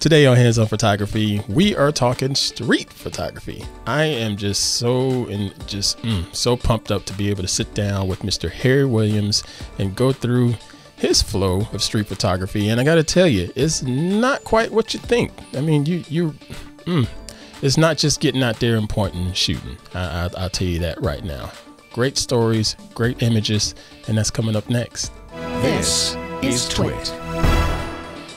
Today on Hands On Photography, we are talking street photography. I am just so and just mm, so pumped up to be able to sit down with Mr. Harry Williams and go through his flow of street photography. And I got to tell you, it's not quite what you think. I mean, you you, mm, it's not just getting out there and pointing and shooting. I, I, I'll tell you that right now. Great stories, great images, and that's coming up next. This is Twit.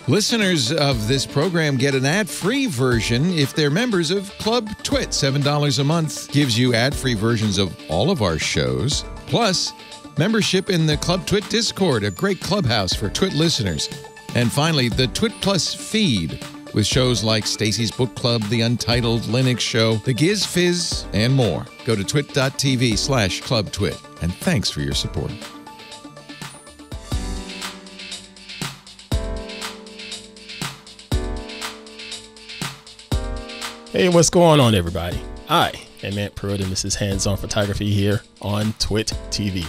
Listeners of this program get an ad free version if they're members of Club Twit. $7 a month gives you ad free versions of all of our shows, plus membership in the Club Twit Discord, a great clubhouse for Twit listeners. And finally, the Twit Plus feed with shows like Stacy's Book Club, The Untitled Linux Show, The Giz Fizz, and more. Go to twit.tv slash clubtwit. And thanks for your support. Hey, what's going on, everybody? I am Ant Pruitt, and this is Hands On Photography here on Twit TV.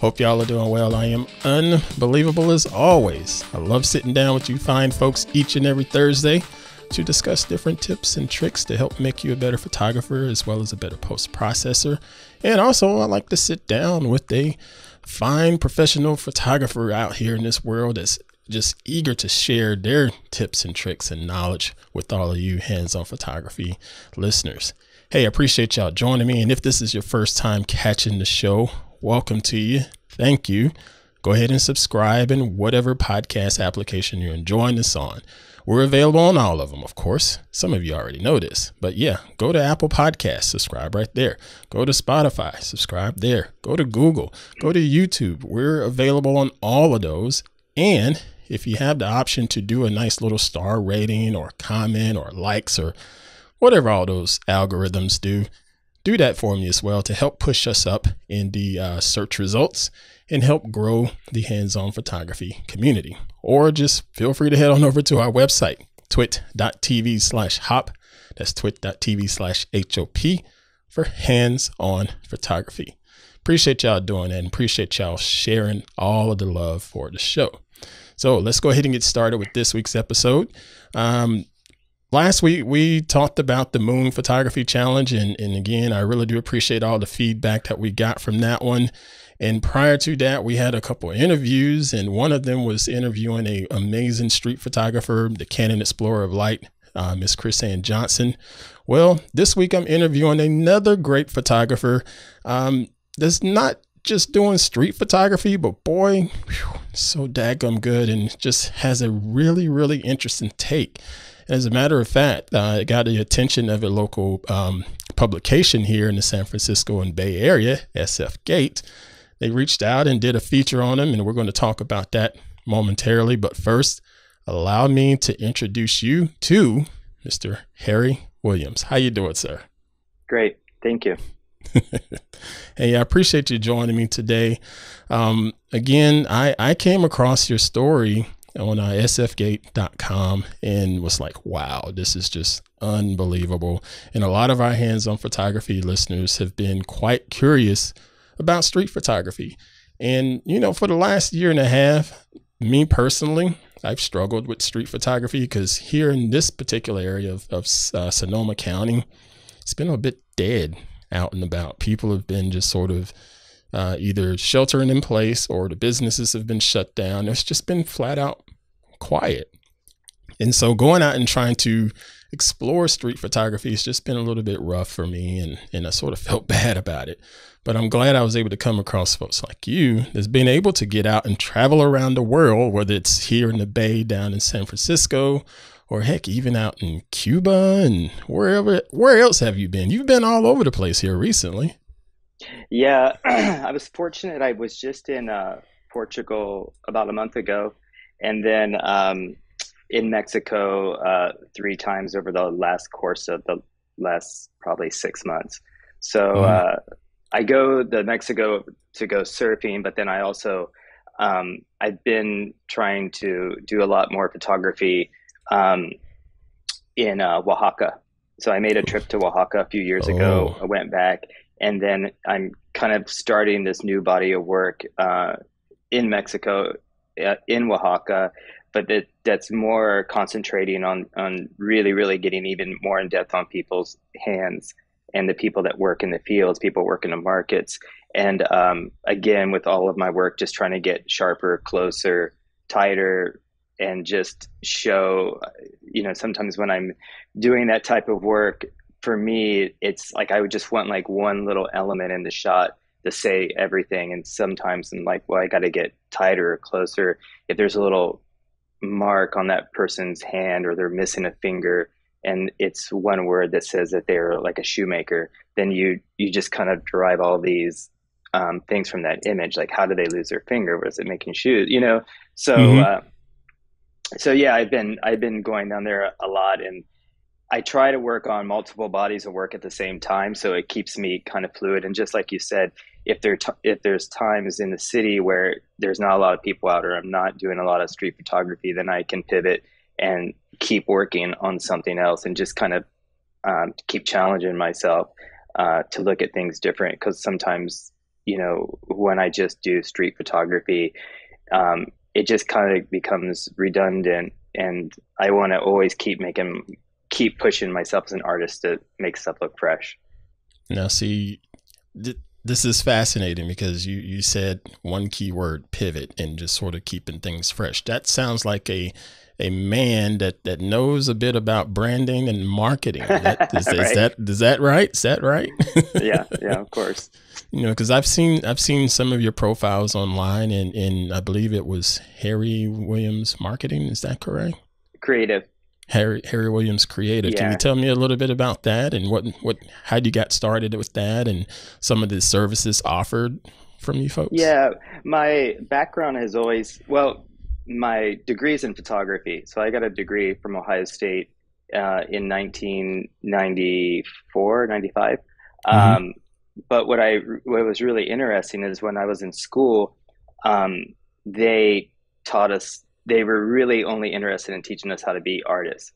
Hope y'all are doing well. I am unbelievable as always. I love sitting down with you fine folks each and every Thursday to discuss different tips and tricks to help make you a better photographer as well as a better post processor. And also, I like to sit down with a fine professional photographer out here in this world that's just eager to share their tips and tricks and knowledge with all of you hands on photography listeners. Hey, I appreciate y'all joining me. And if this is your first time catching the show, welcome to you. Thank you. Go ahead and subscribe in whatever podcast application you're enjoying this on. We're available on all of them, of course. Some of you already know this, but yeah, go to Apple Podcasts, subscribe right there. Go to Spotify, subscribe there. Go to Google, go to YouTube. We're available on all of those. And if you have the option to do a nice little star rating or comment or likes or whatever all those algorithms do, do that for me as well to help push us up in the uh, search results and help grow the hands-on photography community. Or just feel free to head on over to our website, twit.tv slash hop. That's twit.tv slash HOP for hands-on photography. Appreciate y'all doing that and appreciate y'all sharing all of the love for the show. So let's go ahead and get started with this week's episode. Um, last week we talked about the moon photography challenge and, and again i really do appreciate all the feedback that we got from that one. And prior to that we had a couple interviews and one of them was interviewing a amazing street photographer the canon explorer of light uh, miss Krisanne Johnson. Well this week i'm interviewing another great photographer. Um, that's not just doing street photography, but boy, whew, so daggum good and just has a really, really interesting take. As a matter of fact, uh, it got the attention of a local um, publication here in the San Francisco and Bay Area, SF Gate. They reached out and did a feature on him, and we're going to talk about that momentarily. But first, allow me to introduce you to Mr. Harry Williams. How you doing, sir? Great, thank you. hey, I appreciate you joining me today. Um, again, I, I came across your story on uh, sfgate.com and was like, wow, this is just unbelievable. And a lot of our hands on photography listeners have been quite curious about street photography. And, you know, for the last year and a half, me personally, I've struggled with street photography because here in this particular area of, of uh, Sonoma County, it's been a bit dead out and about. People have been just sort of uh, either sheltering in place or the businesses have been shut down. It's just been flat out quiet. And so going out and trying to explore street photography has just been a little bit rough for me and, and I sort of felt bad about it. But I'm glad I was able to come across folks like you that's been able to get out and travel around the world, whether it's here in the Bay, down in San Francisco, or heck, even out in Cuba and wherever. Where else have you been? You've been all over the place here recently. Yeah, I was fortunate. I was just in uh, Portugal about a month ago, and then um, in Mexico uh, three times over the last course of the last probably six months. So uh, I go to Mexico to go surfing, but then I also um, I've been trying to do a lot more photography um, in uh, Oaxaca. So I made a trip to Oaxaca a few years oh. ago. I went back, and then I'm kind of starting this new body of work uh, in Mexico, uh, in Oaxaca, but that that's more concentrating on on really really getting even more in depth on people's hands and the people that work in the fields, people work in the markets, and um, again with all of my work, just trying to get sharper, closer, tighter, and just show. You know, sometimes when I'm doing that type of work, for me, it's like I would just want like one little element in the shot to say everything. And sometimes I'm like, well, I got to get tighter or closer. If there's a little mark on that person's hand or they're missing a finger and it's one word that says that they're like a shoemaker, then you you just kind of derive all these um, things from that image. Like, how do they lose their finger? Was it making shoes? You know. So, mm-hmm. uh, so yeah, I've been I've been going down there a lot, and I try to work on multiple bodies of work at the same time, so it keeps me kind of fluid. And just like you said, if there t- if there's times in the city where there's not a lot of people out, or I'm not doing a lot of street photography, then I can pivot and keep working on something else, and just kind of um, keep challenging myself uh, to look at things different. Because sometimes, you know, when I just do street photography, um, it just kind of becomes redundant, and I want to always keep making keep pushing myself as an artist to make stuff look fresh. Now, see, th- this is fascinating because you you said one key word, pivot, and just sort of keeping things fresh. That sounds like a a man that that knows a bit about branding and marketing. That, is, right. is that is that right? Is that right? yeah, yeah, of course. You know, because I've seen I've seen some of your profiles online, and and I believe it was Harry Williams Marketing. Is that correct? Creative. Harry Harry Williams Creative. Yeah. Can you tell me a little bit about that and what what how you got started with that and some of the services offered from you folks? Yeah, my background has always well, my degree is in photography. So I got a degree from Ohio State uh, in 1994, 95. Mm-hmm. Um, but what I what was really interesting is when I was in school, um, they taught us they were really only interested in teaching us how to be artists.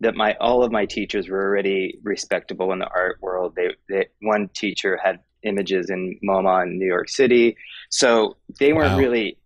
That my all of my teachers were already respectable in the art world. They, they one teacher had images in MoMA in New York City, so they weren't wow. really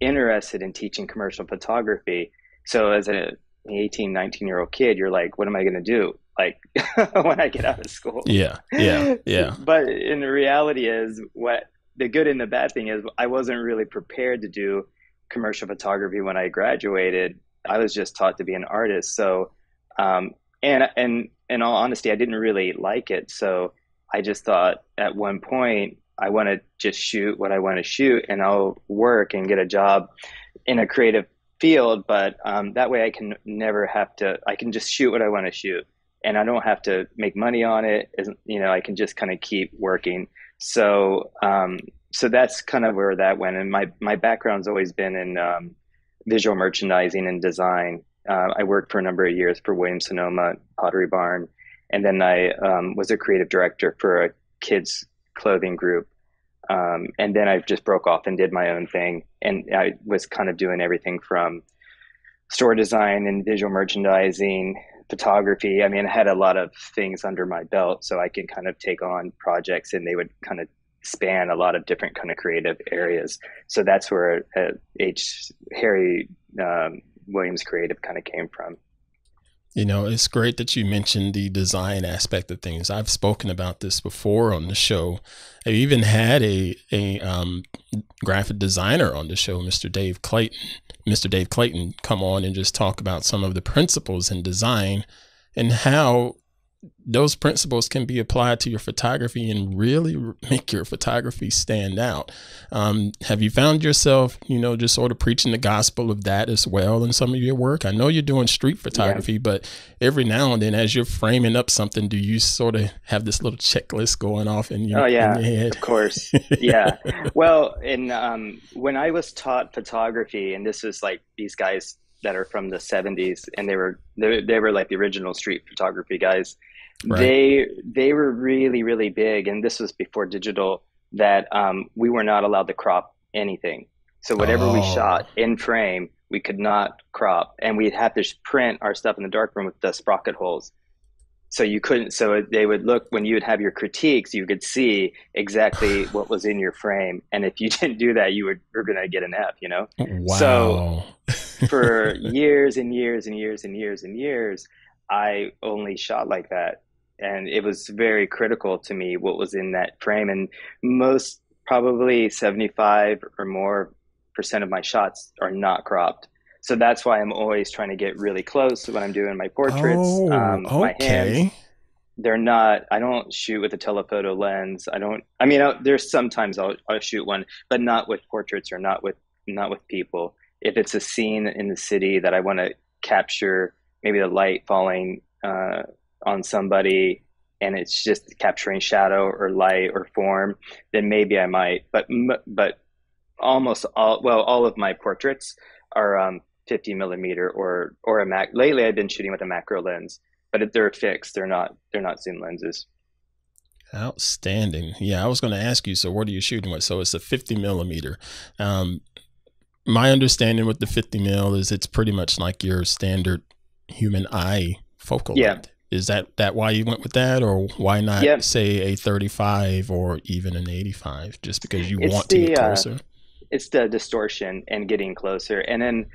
interested in teaching commercial photography. So as an 18, 19 year old kid, you're like, what am I going to do? Like when I get out of school. Yeah. Yeah. Yeah. but in the reality is what the good and the bad thing is I wasn't really prepared to do commercial photography when I graduated. I was just taught to be an artist. So, um, and and in all honesty, I didn't really like it. So I just thought at one point I want to just shoot what I want to shoot, and I'll work and get a job in a creative field. But um, that way, I can never have to. I can just shoot what I want to shoot, and I don't have to make money on it. You know, I can just kind of keep working. So um, so that's kind of where that went. And my my background's always been in um, visual merchandising and design. Uh, I worked for a number of years for Williams Sonoma Pottery Barn, and then I um, was a creative director for a kids clothing group. Um, and then I just broke off and did my own thing, and I was kind of doing everything from store design and visual merchandising, photography. I mean, I had a lot of things under my belt, so I can kind of take on projects, and they would kind of span a lot of different kind of creative areas. So that's where uh, H. Harry um, Williams Creative kind of came from. You know, it's great that you mentioned the design aspect of things. I've spoken about this before on the show. I even had a a um, graphic designer on the show, Mr. Dave Clayton. Mr. Dave Clayton come on and just talk about some of the principles in design and how those principles can be applied to your photography and really make your photography stand out. Um, have you found yourself, you know, just sort of preaching the gospel of that as well in some of your work? I know you're doing street photography, yeah. but every now and then, as you're framing up something, do you sort of have this little checklist going off in your, oh, yeah, your head? Of course. yeah. well, and um, when I was taught photography, and this was like these guys that are from the 70s and they were they, they were like the original street photography guys right. they they were really really big and this was before digital that um, we were not allowed to crop anything so whatever oh. we shot in frame we could not crop and we'd have to print our stuff in the darkroom with the sprocket holes so you couldn't so they would look when you would have your critiques you could see exactly what was in your frame and if you didn't do that you were, were going to get an f you know wow. so for years and years and years and years and years, I only shot like that. And it was very critical to me what was in that frame. And most, probably 75 or more percent of my shots are not cropped. So that's why I'm always trying to get really close when I'm doing my portraits. Oh, um, my Hands, they're not i don't shoot with a telephoto lens i don't i mean I, there's sometimes I'll, I'll shoot one but not with portraits or not with not with people if it's a scene in the city that i want to capture maybe the light falling uh, on somebody and it's just capturing shadow or light or form then maybe i might but but almost all well all of my portraits are um, 50 millimeter or or a mac lately i've been shooting with a macro lens but if they're fixed, they're not they're not zoom lenses. Outstanding. Yeah, I was going to ask you. So, what are you shooting with? So, it's a 50 millimeter. Um, my understanding with the 50 mil is it's pretty much like your standard human eye focal Yeah. length. Is that that why you went with that, or why not Yeah. say a 35 or even an 85? Just because you It's want to get the, uh, closer. It's the distortion and getting closer, and then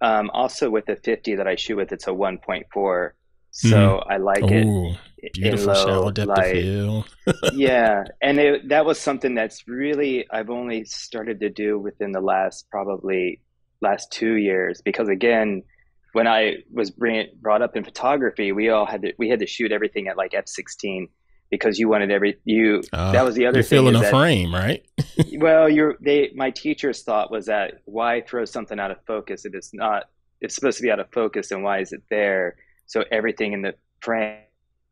um, also with the 50 that I shoot with, it's a 1.4. So I like it Oh, in beautiful low shallow depth light. of field. yeah, and it, that was something that's really I've only started to do within the last probably last two years because again, when I was bring, brought up in photography, we all had to we had to shoot everything at like f16 because you wanted every you Uh, that was the other you're is a that- frame, right? well you're they my teacher's thought was that why throw something out of focus if it's not it's supposed to be out of focus and why is it there so everything in the frame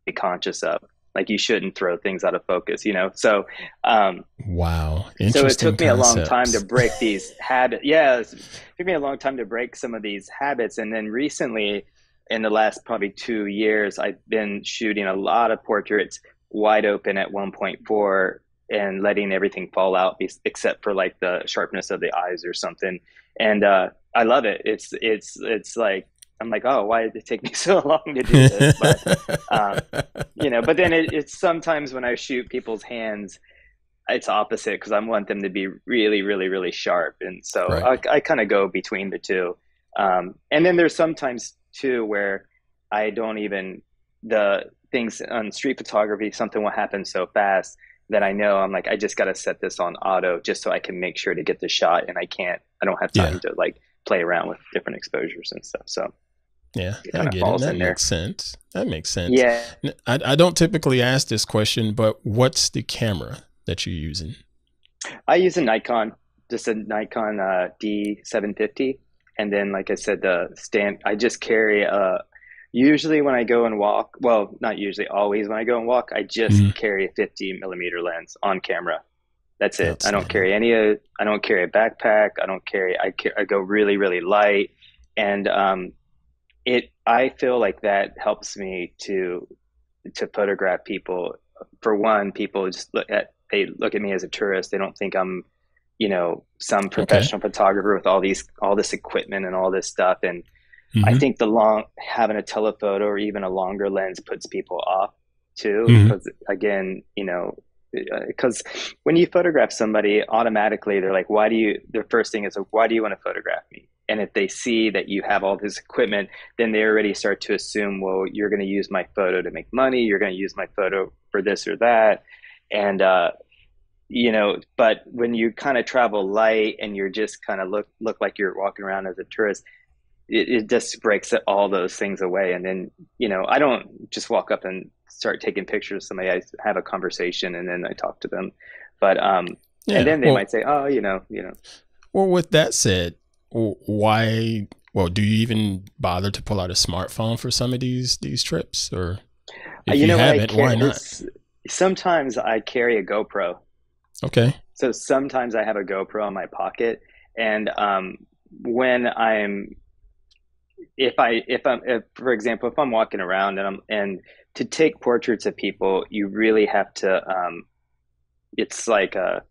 be conscious of like you shouldn't throw things out of focus you know? So um Wow. so it took me a long time to break these habits yeah it took me a long time to break some of these habits. And then recently in the last probably two years i've been shooting a lot of portraits wide open at 1.4 and letting everything fall out be- except for like the sharpness of the eyes or something. And uh, i love it. It's it's it's like i'm like oh why did it take me so long to do this but um, you know but then it, it's sometimes when i shoot people's hands it's opposite because i want them to be really really really sharp and so Right. i, I kind of go between the two um, and then there's sometimes too where i don't even the things on street photography something will happen so fast that i know i'm like i just got to set this on auto just so i can make sure to get the shot and i can't i don't have time Yeah. to like play around with different exposures and stuff so yeah, I get it. That in there. makes sense. That makes sense. yeah I, I don't typically ask this question, but what's the camera that you're using? I use a Nikon, just a Nikon uh, D750, and then like I said, the stand. I just carry a. Usually when I go and walk, well, not usually, always when I go and walk, I just Mhm. carry a 50 millimeter lens on camera. That's it. I don't carry any. uh, I don't carry a backpack. I don't carry. I I go really really light, and um, it. I feel like that helps me to to photograph people. For one, people just look at they look at me as a tourist. They don't think I'm, you know, some professional photographer with all these all this equipment and all this stuff. And I Mhm. think the long having a telephoto or even a longer lens puts people off too, Mhm. because again, you know, because when you photograph somebody, automatically they're like, "Why do you?" Their first thing is, "Why do you want to photograph me?" And if they see that you have all this equipment, then they already start to assume, "Well, you're going to use my photo to make money. You're going to use my photo for this or that," and uh, you know. But when you kind of travel light and you're just kind of look look like you're walking around as a tourist, it, it just breaks all those things away. And then, you know, I don't just walk up and start taking pictures of somebody. I have a conversation and then I talk to them. But um, Yeah, and then they well, might say, "Oh, you know, you know." Well, with that said, why? Well, do you even bother to pull out a smartphone for some of these these trips, or if Uh, you, know haven't, carry- why not? Sometimes I carry a GoPro. Okay. So sometimes I have a GoPro in my pocket, and um, when I'm, if I if I'm if, for example if I'm walking around and I'm and to take portraits of people, you really have to. Um, it's like a,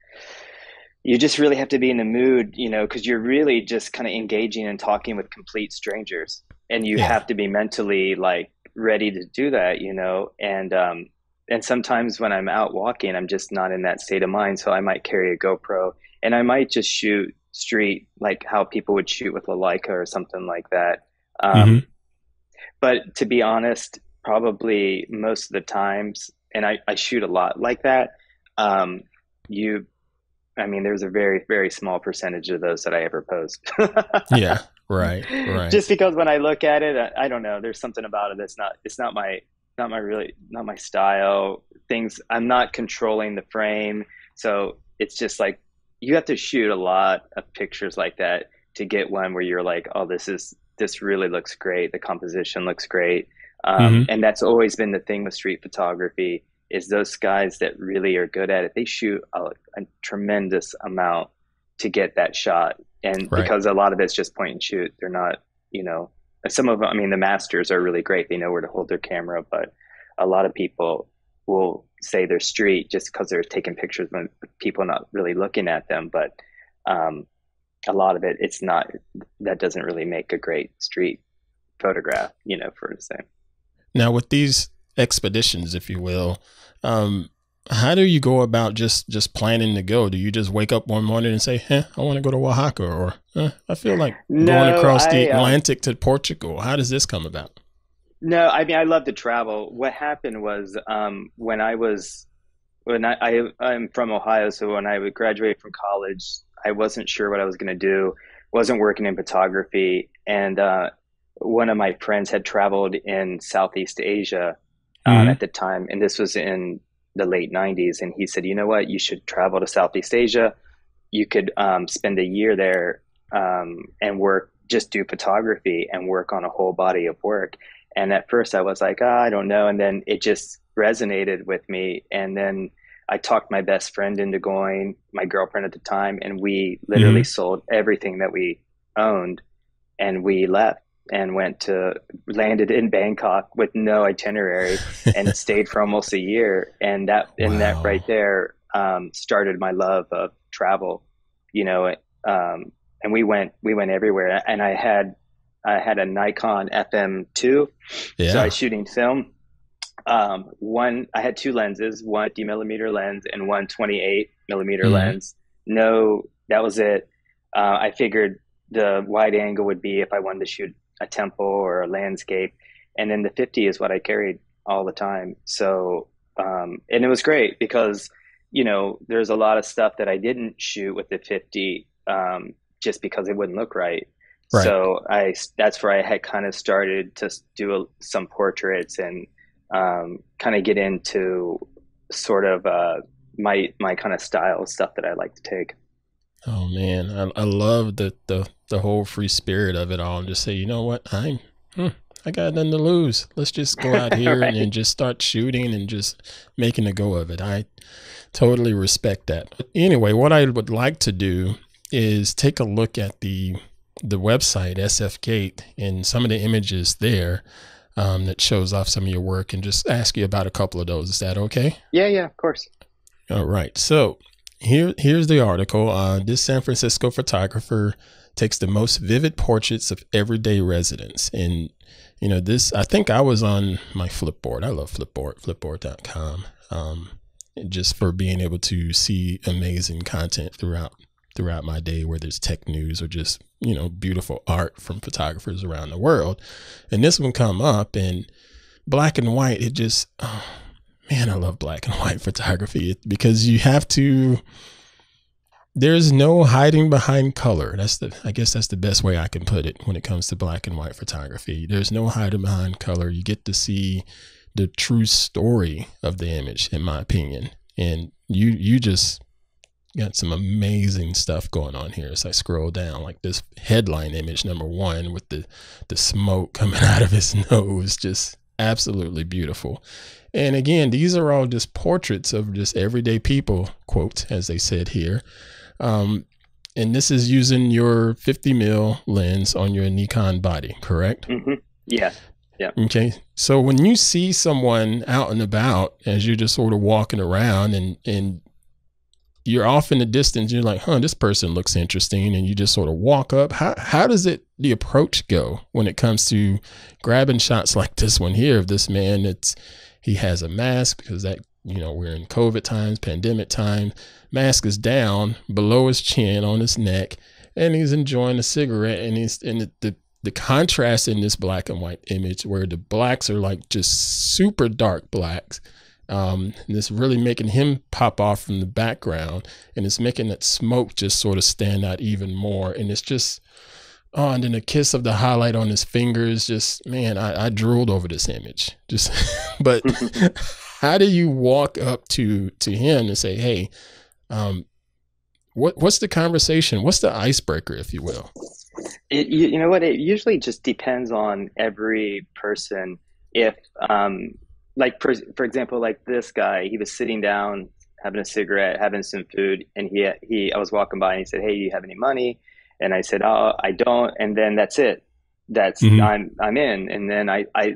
you just really have to be in the mood, you know, because you're really just kind of engaging and talking with complete strangers, and you Yeah. have to be mentally like ready to do that, you know, and um, and sometimes when I'm out walking, I'm just not in that state of mind. So I might carry a GoPro and I might just shoot street, like how people would shoot with a Leica or something like that. Um, Mm-hmm. But to be honest, probably most of the times, and I, I shoot a lot like that. Um, you, I mean, there's a very very small percentage of those that I ever post. Yeah. Right. Right. Just because when I look at it, I, I don't know. There's something about it that's not. It's not my not my really not my style. Things I'm not controlling the frame, so it's just like you have to shoot a lot of pictures like that to get one where you're like, oh, this is this really looks great. The composition looks great, um, Mhm. and that's always been the thing with street photography. Is those guys that really are good at it? They shoot a, a tremendous amount to get that shot, and Right. because a lot of it's just point and shoot, they're not, you know, some of them. I mean, the masters are really great. They know where to hold their camera, but a lot of people will say they're street just because they're taking pictures when people not really looking at them. But um, a lot of it, it's not. That doesn't really make a great street photograph, you know, for the same. Now, with these expeditions, if you will, um, how do you go about just just planning to go? Do you just wake up one morning and say, "Huh, I want to go to Oaxaca," or eh, "I feel like going across the I, um, Atlantic to Portugal"? How does this come about? No, I mean I love to travel. What happened was um, when I was when I, I I'm from Ohio, so when I would graduate from college, I wasn't sure what I was going to do. wasn't working in photography, and uh, one of my friends had traveled in Southeast Asia um, Mhm. at the time, and this was in the late '90s. And he said, "You know what? You should travel to Southeast Asia. You could um, spend a year there um, and work, just do photography and work on a whole body of work." And at first, I was like, "Ah, I don't know," and then it just resonated with me, and then. I talked my best friend into going, my girlfriend at the time, and we literally sold everything that we owned and we left and went to landed in Bangkok with no itinerary and stayed for almost a year. And that and that right there um, started my love of travel you know um, and we went we went everywhere. And I had I had a Nikon FM2 yeah. so I was shooting film. Um, one I had two lenses one 50 millimeter lens and one 28 millimeter Mhm. lens. No that was it. Uh, I figured the wide angle would be if I wanted to shoot a temple or a landscape, and then the 50 is what I carried all the time. So, um, and it was great because you know there's a lot of stuff that I didn't shoot with the 50 um, just because it wouldn't look right. Right. So I that's where I had kind of started to do a, some portraits and um, kind of get into sort of uh, my my kind of style stuff that I like to take. Oh man, I, I love the, the the whole free spirit of it all. And just say, you know what, I'm hmm, I got nothing to lose. Let's just go out here Right. and, and just start shooting and just making a go of it. I totally respect that. Anyway, what I would like to do is take a look at the the website SF Gate and some of the images there um, that shows off some of your work and just ask you about a couple of those. Is that okay? Yeah, yeah, of course. All right. So here, here's the article. Uh, this San Francisco photographer takes the most vivid portraits of everyday residents. And, you know, this, I think I was on my Flipboard. I love Flipboard, flipboard.com, um, just for being able to see amazing content throughout throughout my day whether it's tech news or just you know beautiful art from photographers around the world and this one come up and black and white it just oh, man, I love black and white photography because you have to. There's no hiding behind color. That's the, I guess that's the best way I can put it when it comes to black and white photography. There's no hiding behind color. You get to see the true story of the image, in my opinion. And you, you just got some amazing stuff going on here as I scroll down. Like this headline image, number one, with the, the smoke coming out of his nose, just absolutely beautiful. And again, these are all just portraits of just everyday people, quote, as they said here. Um, and this is using your 50 mil lens on your Nikon body, correct? Mm-hmm. Yeah. Okay. So when you see someone out and about as you're just sort of walking around and, and you're off in the distance, you're like, huh, this person looks interesting. And you just sort of walk up. How, how does it, the approach go when it comes to grabbing shots like this one here of this man? It's, he has a mask because that, you know, we're in COVID times, pandemic time. Mask is down below his chin on his neck. and he's enjoying a cigarette, and he's and the, the the contrast in this black and white image where the blacks are like just super dark blacks um, and it's really making him pop off from the background and it's making that smoke just sort of stand out even more and it's just oh and then the kiss of the highlight on his fingers just man i, I drooled over this image just but how do you walk up to to him and say hey um, what what's the conversation what's the icebreaker if you will it, you, you know what? It usually just depends on every person. If, um, like for for example, like this guy, he was sitting down having a cigarette, having some food, and he he I was walking by and he said, "Hey, do you have any money?" And I said, "Oh, I don't." And then that's it. That's mm-hmm. I'm I'm in. And then I I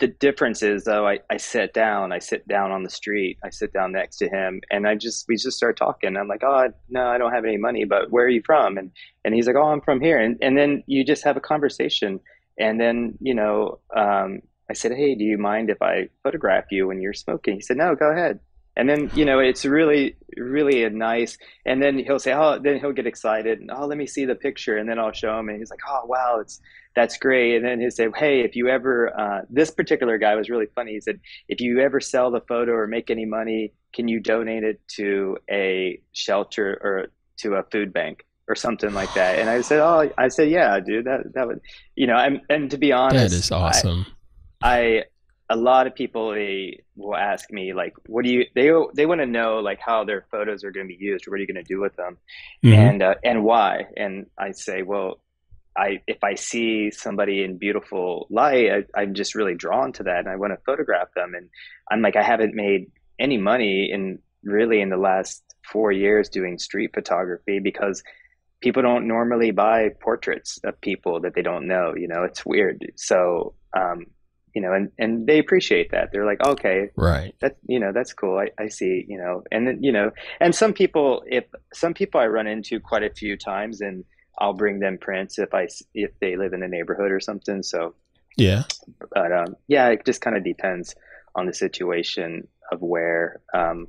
the difference is though I, I sit down. I sit down on the street. I sit down next to him. And i just we just start talking. I'm like oh no i don't have any money but where are you from? And and he's like oh i'm from here. And, and then you just have a conversation. And then you know um, i said hey do you mind if i photograph you when you're smoking? He said no go ahead and then you know it's really really a nice and then he'll say oh then he'll get excited and oh let me see the picture. And then i'll show him and he's like oh wow it's that's great. And then he'll say hey if you ever uh, this particular guy was really funny. He said if you ever sell the photo or make any money can you donate it to a shelter or to a food bank or something like that? And i said oh i said yeah dude that that would you know and, and to be honest that is awesome. I, I a lot of people they will ask me like what do you they they want to know like how their photos are going to be used or what are you going to do with them? Mm-hmm. and uh, and why? And i say well i if i see somebody in beautiful light I, i'm just really drawn to that and i want to photograph them. And i'm like i haven't made any money in really in the last four years doing street photography because people don't normally buy portraits of people that they don't know you know? It's weird. So um, you know, and, and they appreciate that. They're like, okay, right. That, you know, that's cool. I, I see, you know, and then, you know, and some people, if some people I run into quite a few times and I'll bring them prints if I, if they live in the neighborhood or something. So, yeah, but, um, yeah, it just kind of depends on the situation of where, um,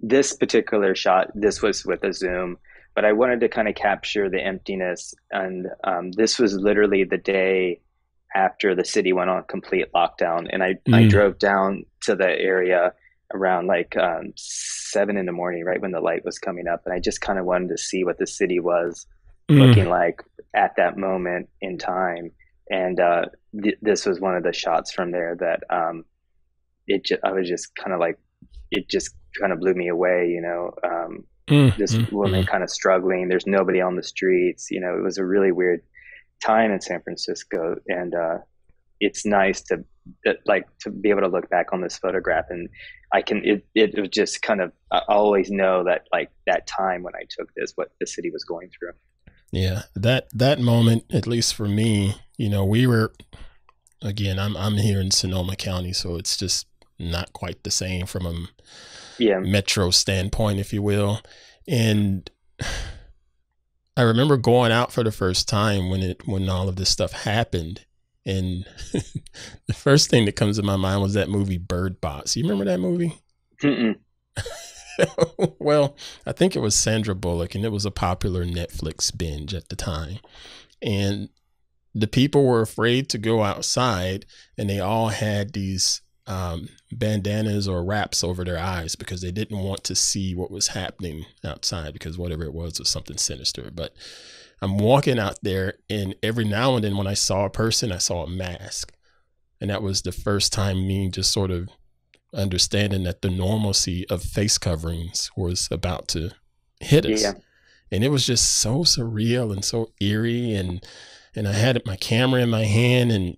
this particular shot, this was with a zoom, but I wanted to kind of capture the emptiness. And, um, this was literally the day, after the city went on complete lockdown. And I, mm. I drove down to the area around like um, seven in the morning, right when the light was coming up. And I just kind of wanted to see what the city was mm. looking like at that moment in time. And uh, th- this was one of the shots from there that um, it. Ju- I was just kind of like, it just kind of blew me away. You know, um, mm. this mm, woman mm. kind of struggling. There's nobody on the streets. You know, it was a really weird time in San Francisco, and uh, it's nice to like to be able to look back on this photograph and I can it it was just kind of I always know that like that time when I took this what the city was going through. Yeah, that that moment at least for me, you know, we were again, I'm I'm here in Sonoma County, so it's just not quite the same from a yeah. metro standpoint, if you will. And I remember going out for the first time when it when all of this stuff happened, and the first thing that comes to my mind was that movie Bird Box. You remember that movie? well, I think it was Sandra Bullock, and it was a popular Netflix binge at the time, and the people were afraid to go outside, and they all had these um, bandanas or wraps over their eyes because they didn't want to see what was happening outside because whatever it was was something sinister. But I'm walking out there, and every now and then when I saw a person, I saw a mask. And that was the first time me just sort of understanding that the normalcy of face coverings was about to hit us. Yeah. And it was just so surreal and so eerie and and I had my camera in my hand and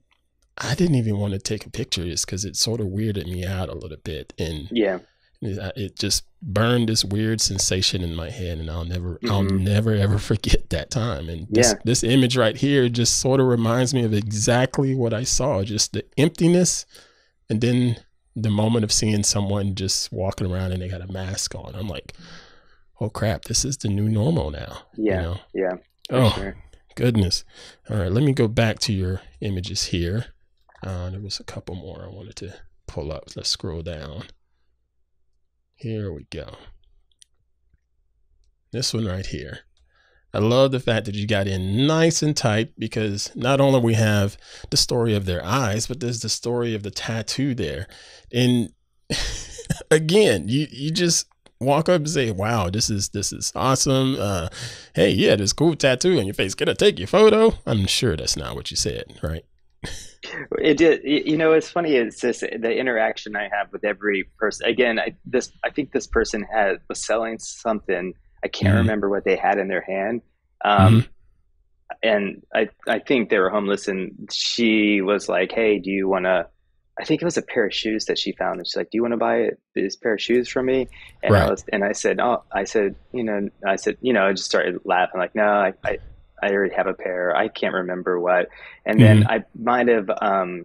I didn't even want to take a picture just because it sort of weirded me out a little bit. And yeah, it, it just burned this weird sensation in my head, and I'll never, mm-hmm. I'll never ever forget that time. And this, yeah. this image right here just sort of reminds me of exactly what I saw, just the emptiness, and then the moment of seeing someone just walking around and they got a mask on. I'm like, oh crap, this is the new normal now. Yeah, you know? yeah. Oh. Sure. Goodness. All right, let me go back to your images here. Uh, there was a couple more I wanted to pull up. Let's scroll down. Here we go. This one right here. I love the fact that you got in nice and tight because not only we have the story of their eyes, but there's the story of the tattoo there. And again, you you just walk up and say, "Wow, this is this is awesome." Uh, hey, yeah, this cool tattoo on your face. Can I take your photo? I'm sure that's not what you said, right? It did. You know, it's funny. It's just the interaction I have with every person. Again, I, this I think this person had was selling something. I can't mm-hmm. remember what they had in their hand. Um, mm-hmm. And I I think they were homeless, and she was like, "Hey, do you want to?" I think it was a pair of shoes that she found. And she's like, "Do you want to buy this pair of shoes from me?" And right. I was, and I said, "Oh, I said, you know, I said, you know, I just started laughing, like, no, I, I, I already have a pair. I can't remember what." And then mm-hmm. I might have, um,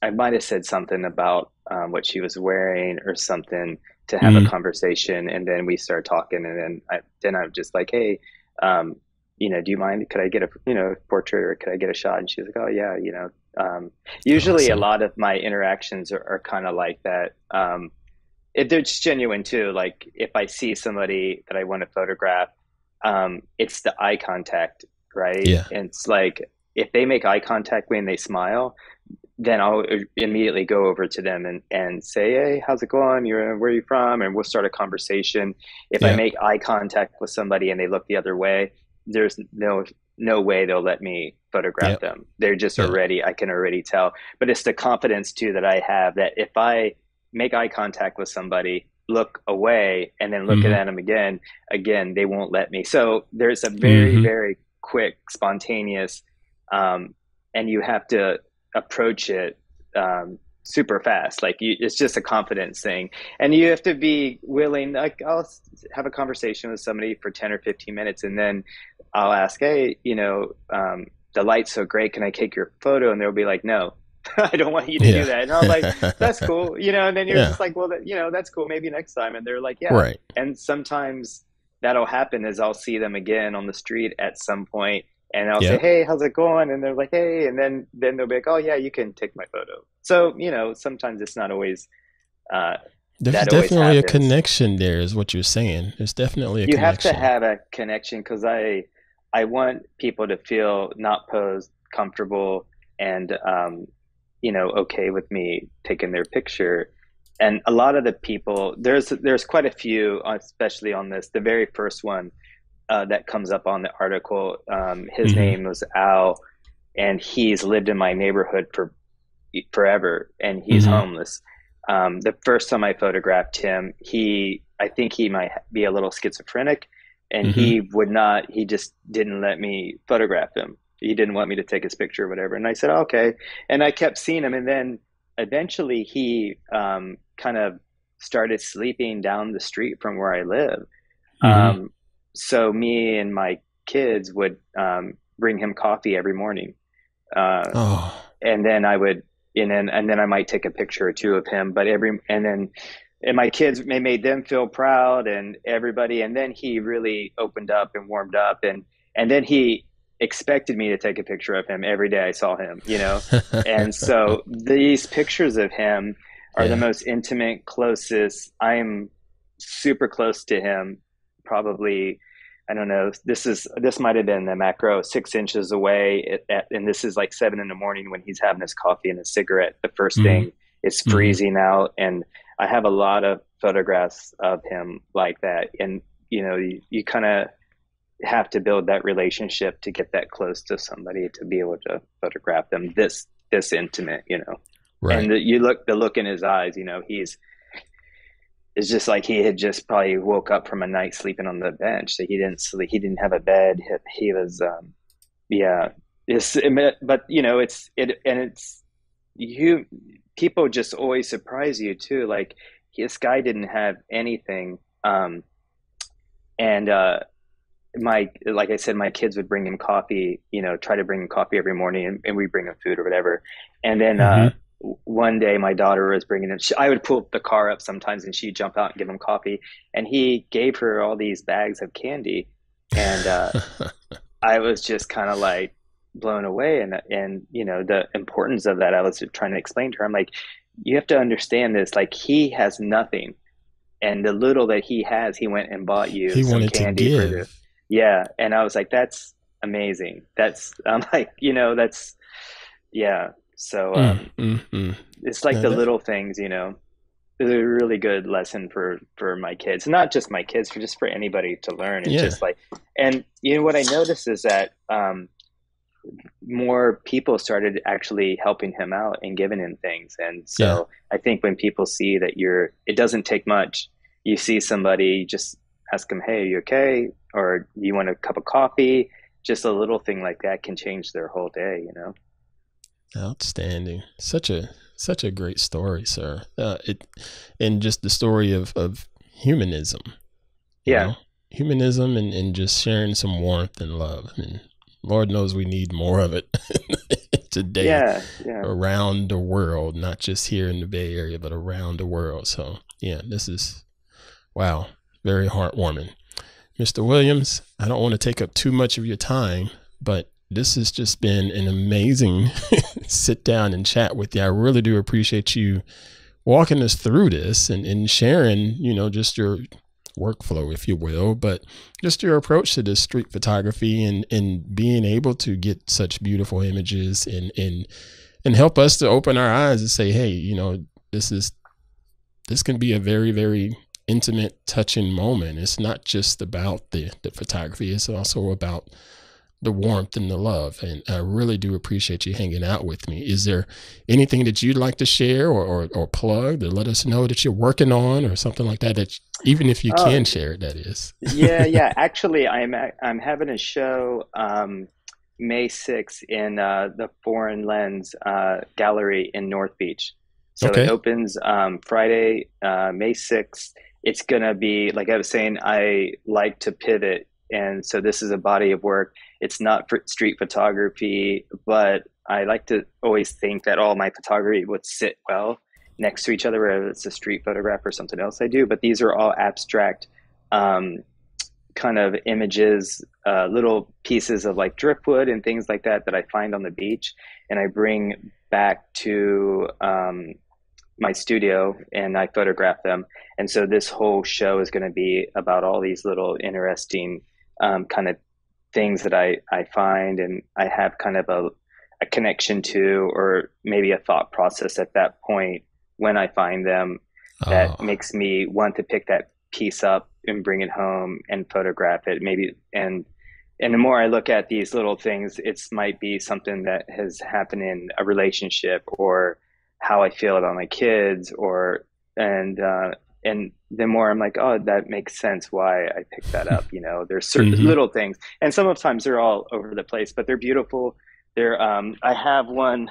I might have said something about um, what she was wearing or something to have mm-hmm. a conversation, and then we started talking, and then I, then I'm just like, "Hey, um, you know, do you mind? Could I get a, you know, portrait or could I get a shot?" And she's like, "Oh yeah, you know, um, usually, awesome. a lot of my interactions are, are kind of like that. Um, if they're just genuine too. Like if I see somebody that I want to photograph, um, it's the eye contact, right? Yeah. And it's like if they make eye contact when they smile, then I'll immediately go over to them and, and say, Hey, how's it going? You're where are you from? And we'll start a conversation. If yeah. I make eye contact with somebody and they look the other way, there's no no way they'll let me photograph yep. them. They're just already, I can already tell. But it's the confidence too that I have that if I make eye contact with somebody, look away, and then look mm-hmm. at them again, again, they won't let me. So there's a very, mm-hmm. very quick, spontaneous, um, and you have to approach it um, super fast. Like you, it's just a confidence thing, and you have to be willing. Like I'll have a conversation with somebody for ten or fifteen minutes, and then I'll ask, hey, you know, um, the light's so great. Can I take your photo? And they'll be like, no. I don't want you to yeah. do that. And I'm like, that's cool. You know, and then you're yeah. just like, well, that, you know, that's cool. Maybe next time. And they're like, yeah. Right. And sometimes that'll happen is I'll see them again on the street at some point and I'll yep. say, "Hey, how's it going?" And they're like, "Hey," and then then they'll be like, "Oh yeah, you can take my photo." So you know, sometimes it's not always. Uh, There's definitely a connection there, is what you're saying. There's definitely a. Connection. You connection. have to have a connection because I, I want people to feel not posed, comfortable, and um, you know, okay with me taking their picture. And a lot of the people, there's there's quite a few, especially on this. The very first one uh, that comes up on the article. Um, his mm-hmm. name was Al, and he's lived in my neighborhood for forever, and he's mm-hmm. homeless. Um, the first time I photographed him, he I think he might be a little schizophrenic, and mm-hmm. he would not. He just didn't let me photograph him. He didn't want me to take his picture or whatever. And I said, okay. And I kept seeing him, and then eventually he um, kind of started sleeping down the street from where I live. Mm-hmm. Um, so me and my kids would um, bring him coffee every morning, uh, oh. and then I would, and then and then I might take a picture or two of him. But every and then and my kids made them feel proud and everybody. And then he really opened up and warmed up, and and then he expected me to take a picture of him every day I saw him, you know. and so these pictures of him are yeah. the most intimate, closest. I'm super close to him probably I don't know. This is this might have been the macro six inches away, at, at, and this is like seven in the morning when he's having his coffee and his cigarette. The 1st mm-hmm. thing is mm-hmm. freezing mm-hmm. out, and I have a lot of photographs of him like that. And you know, you, you kind of have to build that relationship to get that close to somebody to be able to photograph them this this intimate. You know, right. and the, you look the look in his eyes. You know, he's it's just like he had just probably woke up from a night sleeping on the bench. So he didn't sleep. He didn't have a bed. He, he was, um, yeah. It's, but you know, it's it, and it's you. People just always surprise you too. Like this guy didn't have anything, um, and uh, my like I said, my kids would bring him coffee. You know, try to bring him coffee every morning, and, and we bring him food or whatever. And then uh, mm-hmm. uh, one day my daughter was bringing him she, i would pull the car up sometimes and she'd jump out and give him coffee and he gave her all these bags of candy and uh, i was just kind of like blown away and and you know the importance of that i was trying to explain to her i'm like you have to understand this like he has nothing and the little that he has he went and bought you he some wanted candy to give. for the Yeah, and I was like, that's amazing. That's I'm like, you know, that's yeah. So um, Mm, mm, mm. it's like Yeah, the that- little things, you know. It's a really good lesson for for my kids, not just my kids, for just for anybody to learn. It's Yeah. just like, and you know what I noticed is that um, more people started actually helping him out and giving him things, and so I think when people see that you're, it doesn't take much. You see somebody, just ask them, "Hey, you okay?" or "Do you want a cup of coffee?" Just a little thing like that can change their whole day, you know. Outstanding. Such a such a great story, sir. Uh, it and just the story of of humanism. Yeah. know? Humanism and, and just sharing some warmth and love. And Lord knows we need more of it today Yeah, yeah. around the world, not just here in the Bay Area, but around the world. So yeah, this is wow, very heartwarming. Mr. Williams, I don't want to take up too much of your time, but this has just been an amazing sit down and chat with you. I really do appreciate you walking us through this and, and sharing, you know, just your workflow, if you will, but just your approach to this street photography and, and being able to get such beautiful images and, and, and help us to open our eyes and say, Hey, you know, this is, this can be a very, very intimate, touching moment. It's not just about the, the photography. It's also about the warmth and the love. And I really do appreciate you hanging out with me. Is there anything that you'd like to share or, or, or plug to let us know that you're working on or something like that? That even if you Oh. can share it, that is. yeah, yeah. Actually, I'm I'm having a show um, May 6th in uh, the Foreign Lens uh, Gallery in North Beach. So Okay. it opens um, Friday, uh, May 6th. It's gonna be like I was saying. I like to pivot, and so this is a body of work. It's not for street photography, but I like to always think that all my photography would sit well next to each other, whether it's a street photograph or something else I do. But these are all abstract um, kind of images, uh, little pieces of like driftwood and things like that that I find on the beach, and I bring back to um, my studio and I photograph them. And so this whole show is going to be about all these little interesting um, kind of things that I, I find and I have kind of a, a connection to or maybe a thought process at that point when I find them that Oh, makes me want to pick that piece up and bring it home and photograph it maybe and and the more i look at these little things it's might be something that has happened in a relationship or how i feel about my kids or and uh and the more i'm like oh that makes sense why i picked that up you know there's certain Mhm. little things and sometimes they're all over the place but they're beautiful they're um i have one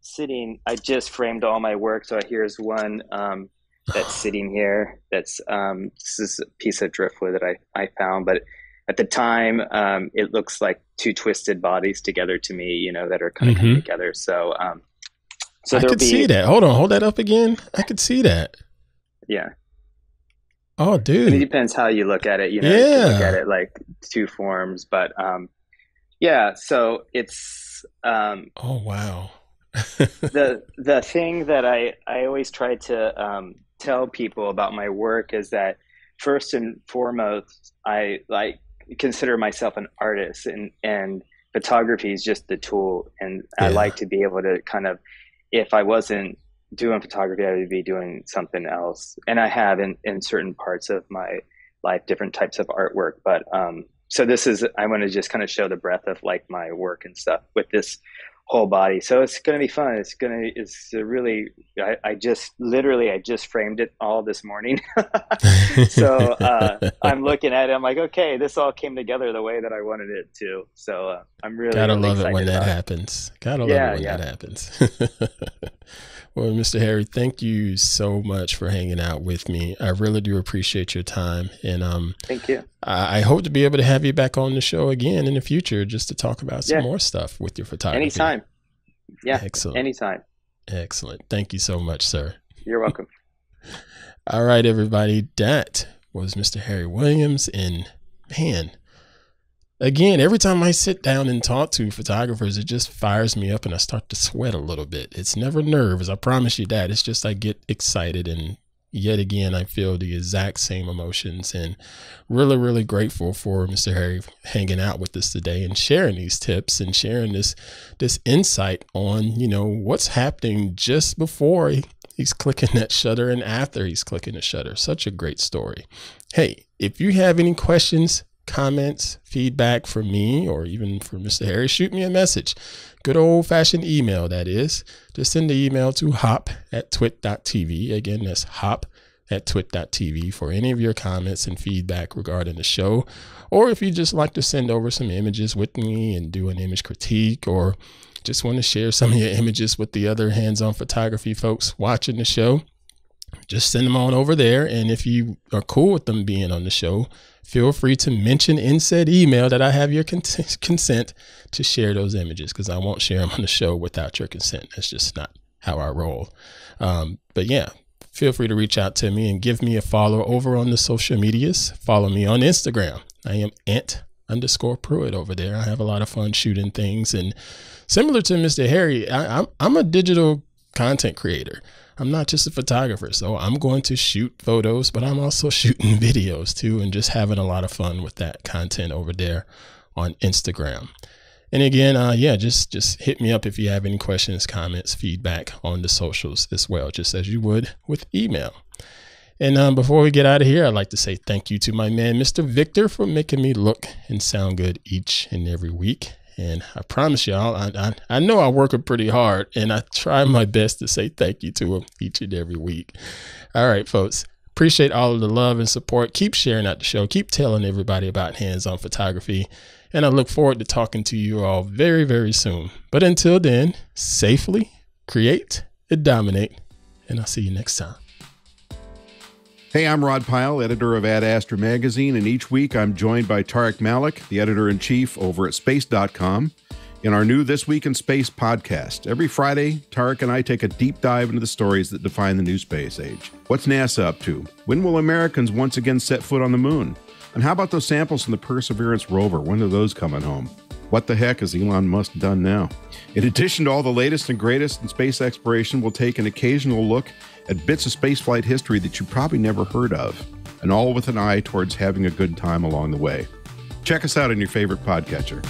sitting i just framed all my work so here's one um that's sitting here. That's um, this is a piece of driftwood that I, I found, but at the time, um, it looks like two twisted bodies together to me, you know, that are kind of coming Mhm. together. So, um, so I could be, see that. Hold on, hold that up again. I could see that. yeah. Oh, And it depends how you look at it. You know, you look at it like two forms, but um, yeah. So it's um, Oh, wow. the the thing that I I always try to um, tell people about my work is that first and foremost I like consider myself an artist and and photography is just the tool and I like to be able to kind of if I wasn't doing photography I would be doing something else. And I have in in certain parts of my life different types of artwork but um so this is I want to just kind of show the breadth of like my work and stuff with this whole body. So it's going to be fun. It's going to, it's really, I, I just literally, I just framed it all this morning. so uh, I'm looking at it. I'm like, okay, this all came together the way that I wanted it to. So uh, I'm really, Gotta really love it when that it. happens. Gotta love Yeah, it when yeah. that happens. well, Mr. Harry, thank you so much for hanging out with me. I really do appreciate your time, and um, Thank you. I, I hope to be able to have you back on the show again in the future, just to talk about some Yeah. more stuff with your photography. Anytime. Yeah. Excellent. Anytime. Excellent. Thank you so much, sir. You're welcome. All right, everybody. That was Mr. Harry Williams. And man, again, every time I sit down and talk to photographers, it just fires me up and I start to sweat a little bit. It's never nerves. I promise you that. It's just I get excited and yet again, I feel the exact same emotions and really, really grateful for Mr. Harry hanging out with us today and sharing these tips and sharing this, this insight on, you know, what's happening just before he, he's clicking that shutter and after he's clicking the shutter. Such a great story. Hey, if you have any questions, comments, feedback for me, or even for Mr. Harry, shoot me a message. Good old fashioned email, that is. Just send the email to hop at twit.tv. Again, that's hop at twit.tv for any of your comments and feedback regarding the show. Or if you just like to send over some images with me and do an image critique, or just want to share some of your images with the other hands on photography folks watching the show, just send them on over there. And if you are cool with them being on the show, feel free to mention in said email that I have your consent to share those images because I won't share them on the show without your consent. That's just not how I roll. Um, but yeah, feel free to reach out to me and give me a follow over on the social medias. Follow me on Instagram. I am Ant underscore Pruitt over there. I have a lot of fun shooting things. And similar to Mr. Harry, I, I'm, I'm a digital content creator. I'm not just a photographer, so I'm going to shoot photos, but I'm also shooting videos too and just having a lot of fun with that content over there on Instagram. And again, uh, yeah, just just hit me up if you have any questions, comments, feedback on the socials as well, just as you would with email. And um, before we get out of here, I'd like to say thank you to my man, Mr. Victor, for making me look and sound good each and every week. And I promise y'all, I, I, I know I work pretty hard and I try my best to say thank you to them each and every week. All right, folks. Appreciate all of the love and support. Keep sharing out the show. Keep telling everybody about hands on photography. And I look forward to talking to you all very, very soon. But until then, safely create and dominate. And I'll see you next time. Hey, I'm Rod Pyle, editor of Ad Astra Magazine, and each week I'm joined by Tariq Malik, the editor in chief over at space.com, in our new This Week in Space podcast. Every Friday, Tarek and I take a deep dive into the stories that define the new space age. What's NASA up to? When will Americans once again set foot on the moon? And how about those samples from the Perseverance rover? When are those coming home? What the heck has Elon Musk done now? In addition to all the latest and greatest in space exploration, we'll take an occasional look at bits of spaceflight history that you probably never heard of, and all with an eye towards having a good time along the way. Check us out on your favorite podcatcher.